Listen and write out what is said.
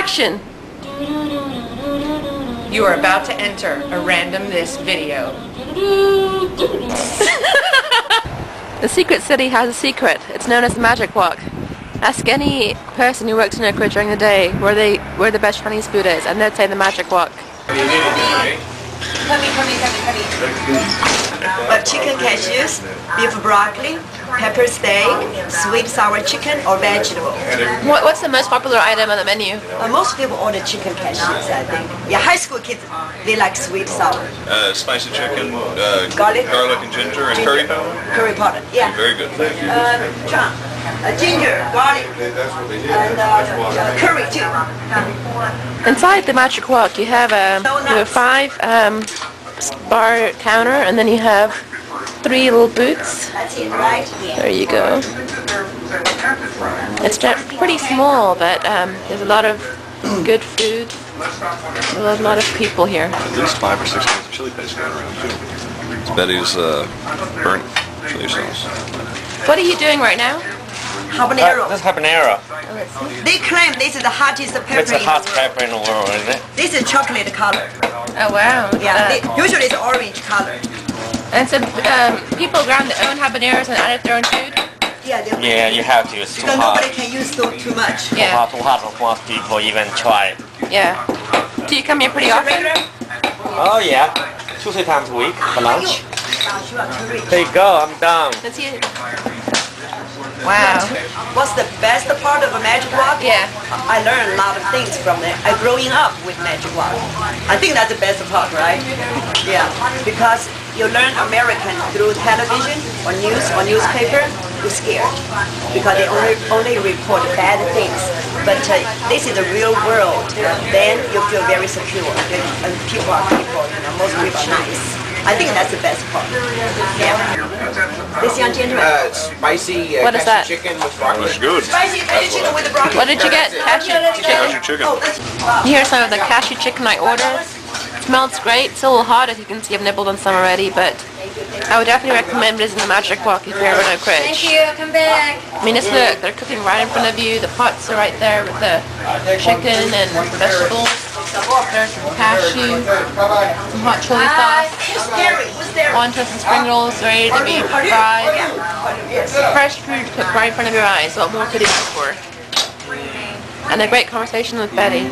Action! You are about to enter a random this video. The secret city has a secret. It's known as the Magic Wok. Ask any person who works in Oakwood during the day where they where the best Chinese food is, and they'd say the Magic Wok. But chicken cashews, beef broccoli, pepper steak, sweet sour chicken, or vegetable. What, what's the most popular item on the menu? Uh, most people order chicken cashews, I think. Yeah, high school kids, they like sweet sour. Uh, spicy chicken, uh, Garlic? and ginger, and curry powder. Curry powder, yeah. Very good, thank you. Uh, John, uh, ginger, garlic, and uh, uh, curry too. Inside the Magic Wok, you have um, you have five um, bar counter, and then you have three little booths. That's it, right? There you go. It's ju- pretty small, but um, there's a lot of good food. A lot, lot of people here. At least five or six kinds of chili paste going around too. It's Betty's uh, burnt chili sauce. What are you doing right now? Habanero. This habanero. They claim this is the hottest pepper. It's a in hot the world. pepper in the world, isn't it? This is chocolate color. Oh wow! Yeah, Uh, they, usually it's orange color. And so um, people ground their own habaneros and add added their own food. Yeah, Yeah, you have to. It's too because hot. nobody can use too, too much. Too Yeah, hot, too hot. Most people even try. yeah. Do you come here pretty often? Oh yeah, two three times a week for lunch. There you go. I'm done. Let's see it. Wow. What's the best part of a magic wok? Yeah. I learned a lot of things from it. I growing up with magic wok. I think that's the best part, right? Yeah, because you learn American through television or news or newspaper. You're scared because they only only report bad things. But uh, this is the real world. Then you feel very secure. And people are people. You know, most people are nice. I think that's the best part. Yeah. This young gentleman. Uh, spicy uh, What is that? chicken with broccoli. That's good. Spicy cashew chicken with the broccoli. What did you get? Cashew chicken. Cashew chicken. Here's some of the cashew chicken I ordered. smells great. It's a little hot, as you can see. I've nibbled on some already, but I would definitely recommend visiting the Magic Wok if you're ever in Oak Ridge. Thank you. Come back. I mean, just look, they're cooking right in front of you. The pots are right there with the chicken and vegetables. There's some cashew, some hot chili sauce. Who's there? wonton and spring rolls ready to be fried. Fresh food cooked right in front of your eyes. What more could you ask for? And a great conversation with Betty.